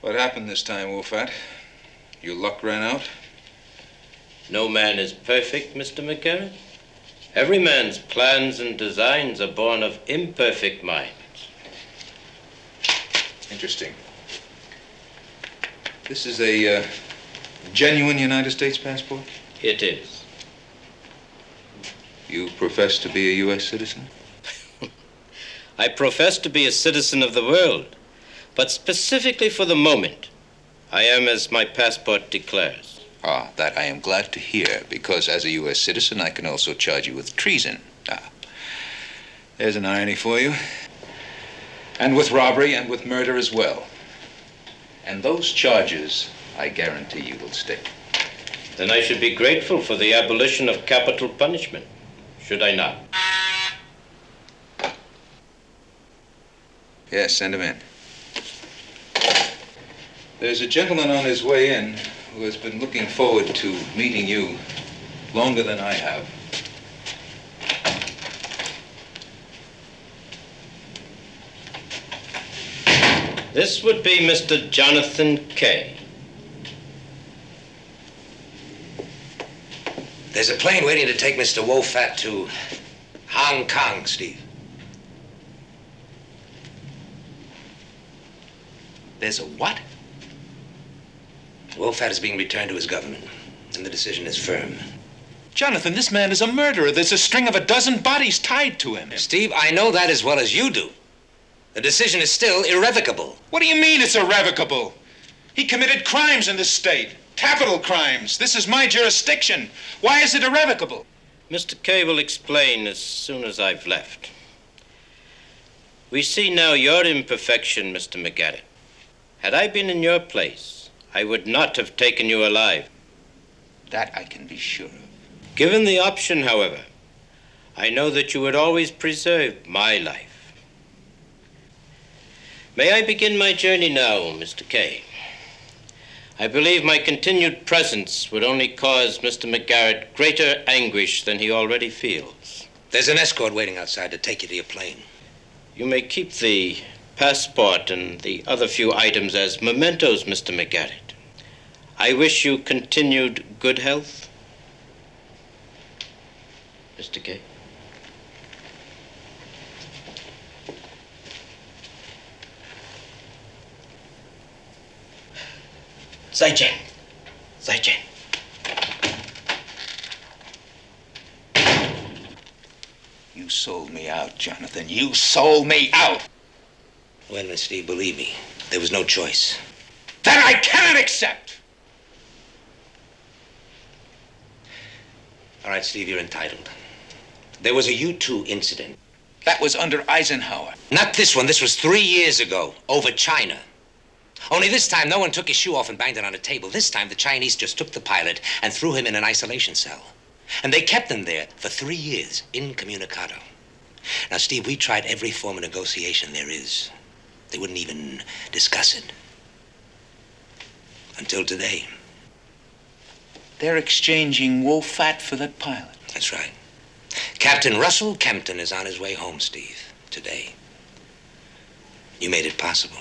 What happened this time, Wo Fat? Your luck ran out? No man is perfect, Mr. McGarrett. Every man's plans and designs are born of imperfect minds. Interesting. This is a uh, genuine United States passport? It is. You profess to be a U.S. citizen? I profess to be a citizen of the world, but specifically for the moment, I am as my passport declares. Ah, that I am glad to hear, because as a U.S. citizen, I can also charge you with treason. Ah, there's an irony for you. And with robbery and with murder as well. And those charges, I guarantee you, will stick. Then I should be grateful for the abolition of capital punishment, should I not? Yes, send him in. There's a gentleman on his way in who has been looking forward to meeting you longer than I have. This would be Mr. Jonathan Kay. There's a plane waiting to take Mr. Wo Fat to Hong Kong, Steve. There's a what? Wo Fat is being returned to his government, and the decision is firm. Jonathan, this man is a murderer. There's a string of a dozen bodies tied to him. Steve, I know that as well as you do. The decision is still irrevocable. What do you mean it's irrevocable? He committed crimes in this state. Capital crimes. This is my jurisdiction. Why is it irrevocable? Mr. Kay will explain as soon as I've left. We see now your imperfection, Mr. McGarrett. Had I been in your place, I would not have taken you alive. That I can be sure of. Given the option, however, I know that you would always preserve my life. May I begin my journey now, Mr. Kay? I believe my continued presence would only cause Mr. McGarrett greater anguish than he already feels. There's an escort waiting outside to take you to your plane. You may keep the passport and the other few items as mementos, Mr. McGarrett. I wish you continued good health. Mr. Kay. Zaijian. Zaijian. You sold me out, Jonathan. You sold me out. Wait a minute, Steve. Believe me, there was no choice. That I cannot accept. All right, Steve, you're entitled. There was a U-2 incident. That was under Eisenhower. Not this one. This was three years ago, over China. Only this time, no one took his shoe off and banged it on a table. This time, the Chinese just took the pilot and threw him in an isolation cell. And they kept him there for three years, incommunicado. Now, Steve, we tried every form of negotiation there is. They wouldn't even discuss it. Until today. They're exchanging Wo Fat for that pilot. That's right. Captain Russell Kempton is on his way home, Steve, today. You made it possible.